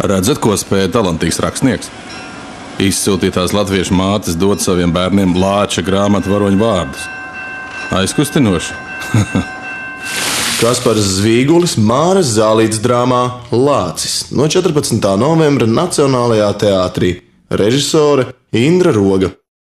Redzat, ko spēja talantīgs rakstnieks? Izsūtītās latviešu mātes dod saviem bērniem lāča grāmatu varoņu vārdus. Aizkustinoši. Kaspars Zvīgulis Māras Zālītes drāmā Lācis no 14. novembra Nacionālajā teātrī. Režisore Indra Roga.